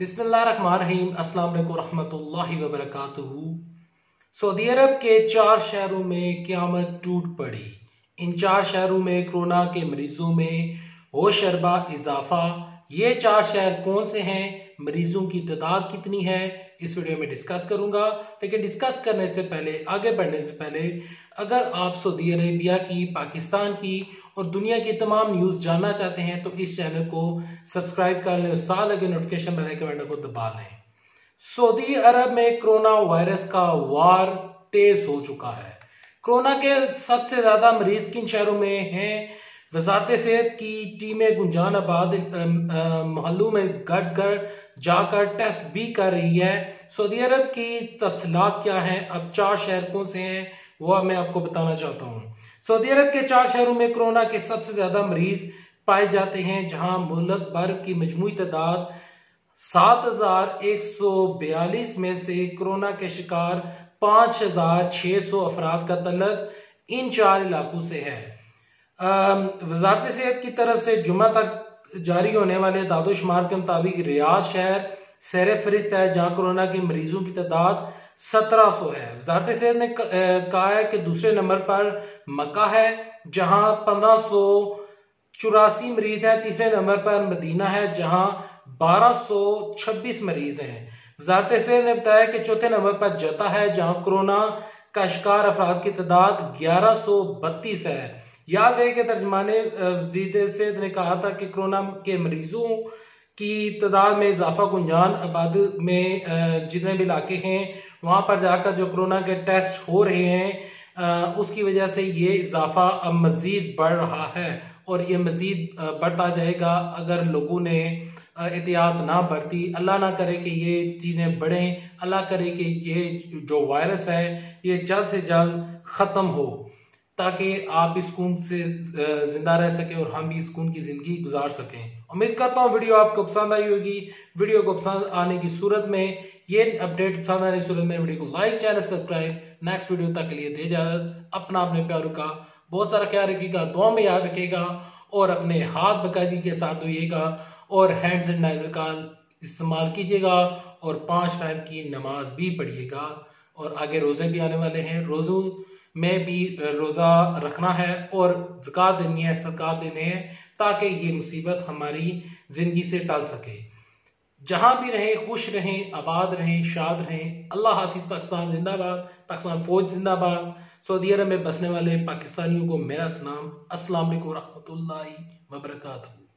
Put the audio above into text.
بسم اللہ الرحمن الرحیم، السلام علیکم ورحمۃ اللہ وبرکاتہ۔ سعودی عرب کے چار شہروں میں قیامت ٹوٹ پڑی۔ ان چار شہروں میں کرونا کے مریضوں میں ہو شربہ اضافہ۔ یہ چار شہر کون سے ہیں؟ مریضوں کی تعداد کتنی ہے، اس ویڈیو میں ڈسکس کروں گا۔ لیکن ڈسکس کرنے سے پہلے، آگے بڑھنے سے پہلے، اگر آپ سعودی عربیہ کی، پاکستان کی اور دنیا کی تمام نیوز جاننا چاہتے ہیں، تو اس چینل کو سبسکرائب کر لیں اور سال اگے نوٹیفیکیشن بل آئیکن بٹن کو دبا لیں۔ سعودی عرب میں کرونا وائرس کا وار تیز ہو چکا ہے۔ کرونا کے سب سے زیادہ مریض کن شہروں میں ہیں؟ وزارت صحت کی ٹیمیں گنجان آباد محلوں میں گٹ کر، جا کر ٹیسٹ بھی کر رہی ہے۔ سعودی عرب کی تفصیلات کیا ہیں؟ اب چار شہر کون سے ہیں؟ وہ میں آپ کو بتانا چاہتا ہوں۔ سعودی عرب کے چار شہروں میں کرونا کے سب سے زیادہ مریض پائے جاتے ہیں، جہاں ملک بھر کی مجموعی تعداد سات ہزار ایک سو بیالیس میں سے کرونا کے شکار پانچ ہزار چھ سو افراد کا تعلق ان چار علاقوں سے ہے۔ وزارت صحت کی طرف سے جمعہ تک جاری ہونے والے داد و شمار کے مطابق ریاض شہر سیر فرست ہے، جہاں کرونا کے مریضوں کی تعداد سترہ سو ہے۔ وزارت صحت نے کہا ہے کہ دوسرے نمبر پر مکہ ہے، جہاں پندرہ سو چوراسی مریض ہیں۔ تیسرے نمبر پر مدینہ ہے، جہاں بارہ سو چھبیس مریض ہیں۔ وزارت صحت نے بتایا کہ چوتھے نمبر پر جتا ہے، جہاں کرونا کا شکار افراد کی تعداد گیارہ سو بتیس ہے۔ یاد رہے کہ ترجمان وزیر صحت نے کہا تھا کہ کرونا کے مریضوں کی تعداد میں اضافہ گنجان آباد میں جتنے بھی علاقے ہیں، وہاں پر جا کر جو کرونا کے ٹیسٹ ہو رہے ہیں اس کی وجہ سے یہ اضافہ اب مزید بڑھ رہا ہے اور یہ مزید بڑھتا جائے گا اگر لوگوں نے احتیاط نہ برتی۔ اللہ نہ کرے کہ یہ چیزیں بڑھیں، اللہ کرے کہ یہ جو وائرس ہے، یہ جلد سے جلد ختم ہو۔ تاکہ آپ اس کون سے زندہ رہ سکیں اور ہم بھی اس کون کی زندگی گزار سکیں۔ امید کرتا ہوں ویڈیو آپ کو پسند آئی ہوگی۔ ویڈیو کو پسند آنے کی صورت میں یہ اپڈیٹ پسند آنے کی صورت میں ویڈیو کو like, channel subscribe next video تک کے لیے دے جاجت اپنا اپنے پیاروں کا بہت سارا خیال رکھے گا دعا میں یاد رکھے گا اور اپنے ہاتھ بقاعدگی کے ساتھ دھوئے گا اور ہینڈ سینیٹائزر کا استعمال کیجیے گا اور پانچ ٹائم کی نماز بھی پڑھیے گا۔ اور آگے روزے بھی آنے والے ہیں۔ روزوں میں بھی روزہ رکھنا ہے اور زکاة دینی ہے، صدقات دینے ہیں تاکہ یہ مصیبت ہماری زندگی سے ٹال سکے۔ جہاں بھی رہیں، خوش رہیں، آباد رہیں، شاد رہیں، اللہ حافظ پاکستان زندہ باد، پاکستان فوج زندہ باد، سعودی عرب میں بسنے والے پاکستانیوں کو میرا سلام، السلام علیکم ورحمۃ اللہ وبرکاتہ۔